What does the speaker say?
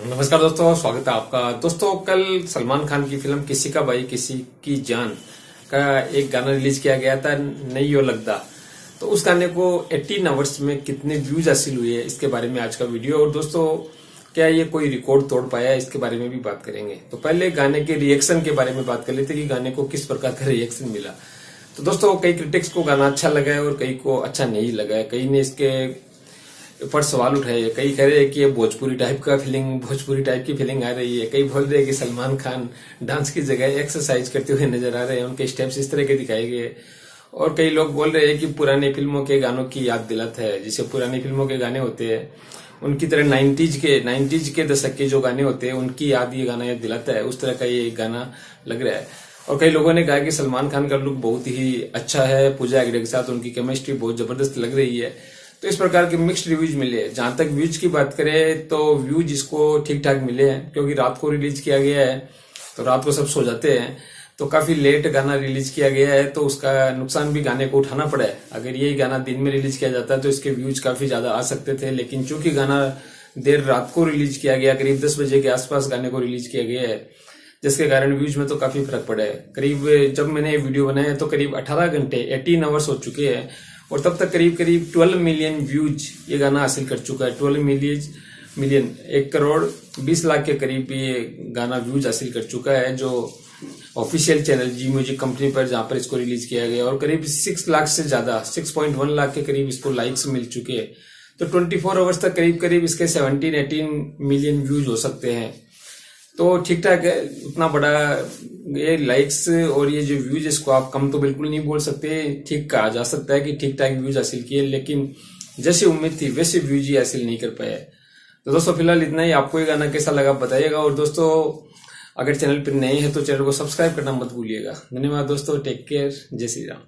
नमस्कार दोस्तों, स्वागत है आपका। दोस्तों, कल सलमान खान की फ़िल्म किसी का भाई, किसी की जान का एक गाना रिलीज़ किया गया था नहीं हो लगता तो उस गाने को 18 आवर्स में कितने व्यूज़ हासिल हुए हैं इसके बारे में आज का वीडियो। और दोस्तों, क्या ये कोई रिकॉर्ड तोड़ पाया, इसके बारे में भी बात करेंगे। तो पहले गाने के रिएक्शन के बारे में बात कर लेते कि गाने को किस प्रकार का रिएक्शन मिला। तो दोस्तों, कई क्रिटिक्स को गाना अच्छा लगा है और कई को अच्छा नहीं लगा है। कई ने इसके पर सवाल उठाए कई कह रहे हैं कि ये भोजपुरी टाइप का फीलिंग भोजपुरी टाइप की फीलिंग आ रही है। कई बोल रहे हैं कि सलमान खान डांस की जगह एक्सरसाइज करते हुए नज़र आ रहे हैं, उनके स्टेप्स इस तरह के दिखाए गए और कई लोग बोल रहे हैं कि पुराने फ़िल्मों के गानों की याद दिलाता है, जिसे पुरानी फ़िल्मों के गाने होते हैं, उनकी तरह नाइन्टीज के नाइन्टीज के दशक के जो गाने होते हैं, उनकी याद ये गाना याद दिलाता है, उस तरह का ये गाना लग रहा है। और कई लोगों ने कहा कि सलमान खान का लुक बहुत ही अच्छा है, पूजा हेगड़े के साथ उनकी केमिस्ट्री बहुत ज़बरदस्त लग रही है। तो इस प्रकार के मिक्स्ड रिव्यूज़ मिले हैं। जहाँ तक व्यूज़ की बात करें तो व्यूज़ इसको ठीक ठाक मिले हैं, क्योंकि रात को रिलीज़ किया गया है तो रात को सब सो जाते हैं तो काफ़ी लेट गाना रिलीज़ किया गया है तो उसका नुकसान भी गाने को उठाना पड़ा है। अगर यही गाना दिन में रिलीज़ किया जाता है तो इसके व्यूज़ काफ़ी ज़्यादा आ सकते थे, लेकिन चूँकि गाना देर रात को रिलीज़ किया गया, करीब दस बजे के आसपास गाने को रिलीज़ किया गया है, जिसके कारण व्यूज़ में तो काफ़ी फ़र्क पड़ा है। करीब जब मैंने ये वीडियो बनाया तो करीब 18 घंटे 18 आवर्स हो चुके हैं और तब तक करीब करीब 12 मिलियन व्यूज़ ये गाना हासिल कर चुका है। 12 मिलियन मिलियन, एक करोड़ 20 लाख के करीब ये गाना व्यूज़ हासिल कर चुका है जो official channel Zee music company पर, जहाँ पर इसको रिलीज़ किया गया और करीब सिक्स लाख से ज़्यादा 6.1 लाख के करीब इसको लाइक्स मिल चुके हैं। तो 24 फोर आवर्स तक करीब करीब इसके 17 18 मिलियन व्यूज़ हो सकते हैं। तो ठीक ठाक है उतना बड़ा ये लाइक्स और ये जो व्यूज़ इसको आप कम तो बिल्कुल नहीं बोल सकते। ठीक कहा जा सकता है कि ठीक ठाक व्यूज़ हासिल किए, लेकिन जैसी उम्मीद थी वैसे व्यूज़ ही हासिल नहीं कर पाया तो दोस्तों, फ़िलहाल इतना ही। आपको ये गाना कैसा लगा बताइएगा। और दोस्तों, अगर चैनल पर नए हैं तो चैनल को सब्सक्राइब करना मत भूलिएगा। धन्यवाद दोस्तों। टेक केयर जय श्री राम।